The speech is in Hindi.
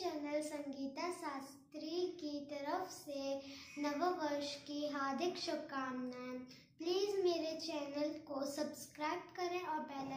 चैनल संगीता शास्त्री की तरफ़ से नववर्ष की हार्दिक शुभकामनाएँ। प्लीज़ मेरे चैनल को सब्सक्राइब करें और बेल